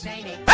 zany.